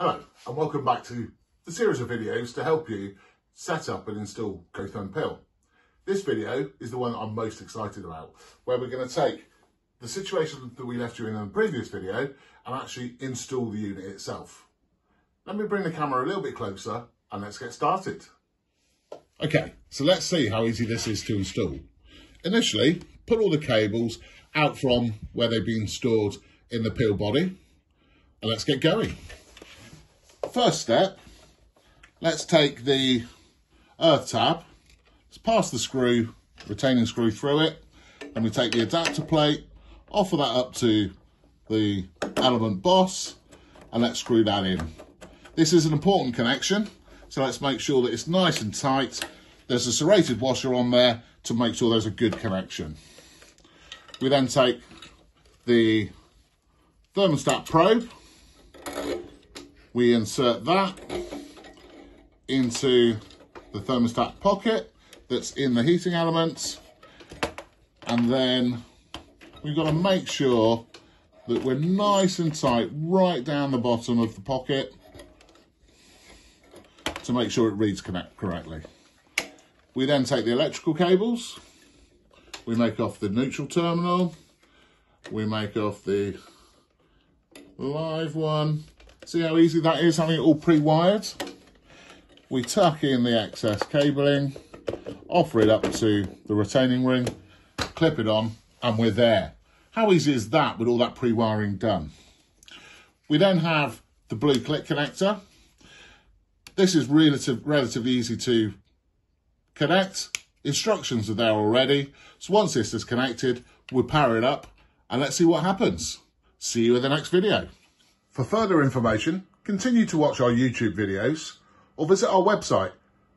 Hello and welcome back to the series of videos to help you set up and install Cotherm PIL. This video is the one I'm most excited about, where we're going to take the situation that we left you in in the previous video and actually install the unit itself. Let me bring the camera a little bit closer and let's get started. Okay, so let's see how easy this is to install. Initially, put all the cables out from where they've been stored in the PIL body and let's get going. First step, let's take the earth tab, let's pass the screw, retaining screw through it, and we take the adapter plate, offer that up to the element boss, and let's screw that in. This is an important connection, so let's make sure that it's nice and tight. There's a serrated washer on there to make sure there's a good connection. We then take the thermostat probe, we insert that into the thermostat pocket that's in the heating elements. And then we've got to make sure that we're nice and tight right down the bottom of the pocket to make sure it reads connect correctly. We then take the electrical cables, we make off the neutral terminal, we make off the live one, See how easy that is, having it all pre-wired? We tuck in the excess cabling, offer it up to the retaining ring, clip it on, and we're there. How easy is that with all that pre-wiring done? We then have the blue click connector. This is relative, relatively easy to connect. Instructions are there already. So once this is connected, we'll power it up and let's see what happens. See you in the next video. For further information, continue to watch our YouTube videos or visit our website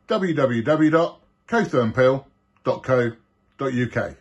www.kothermpill.co.uk.